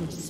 Killing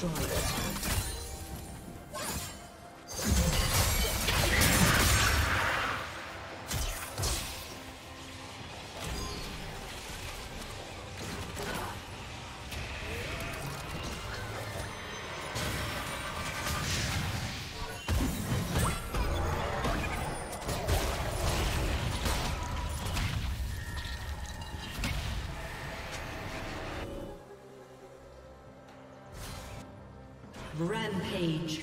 Destroyed. Rampage.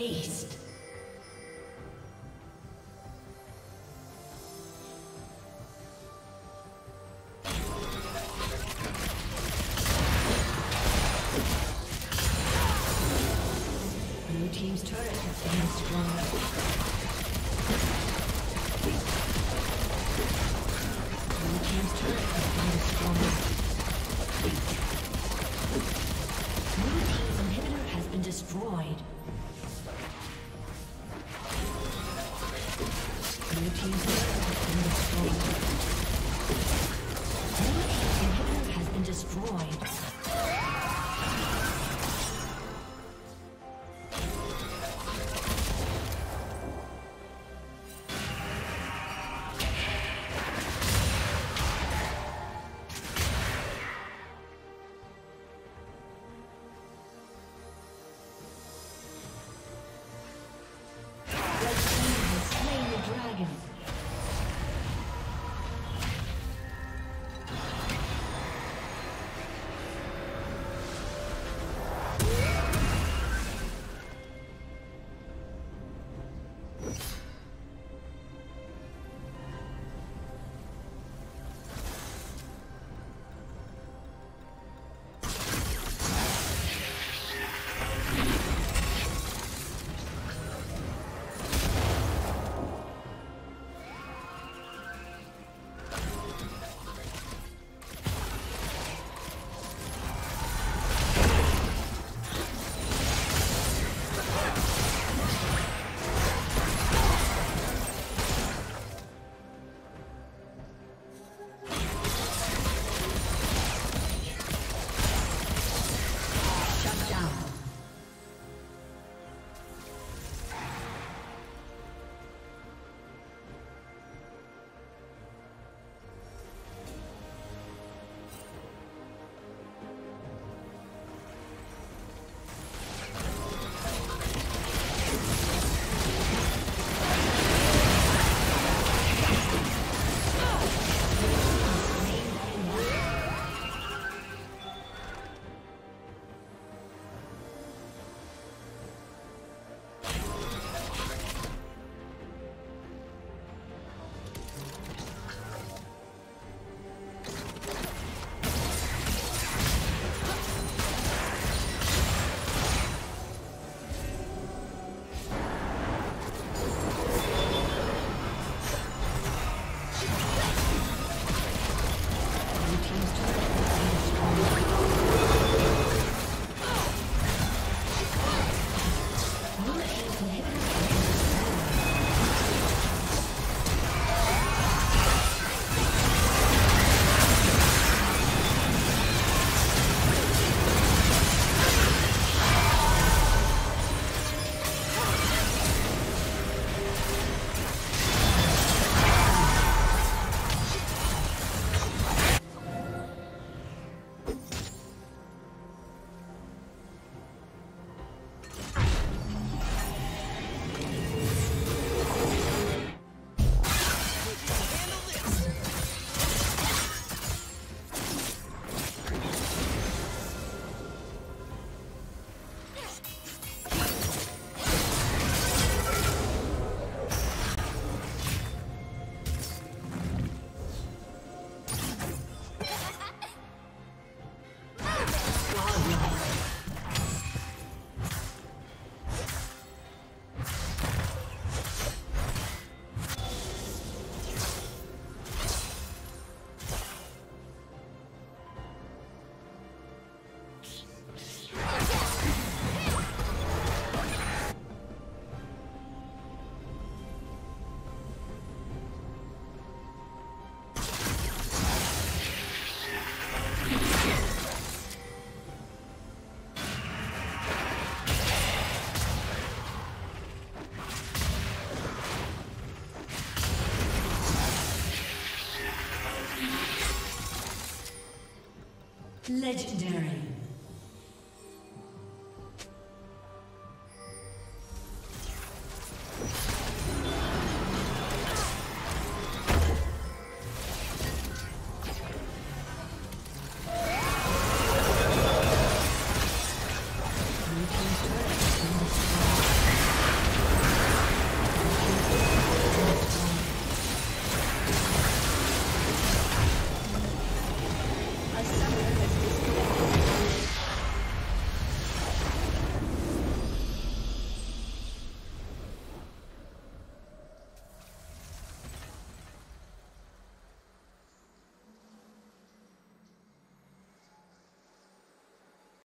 Aced. Legendary.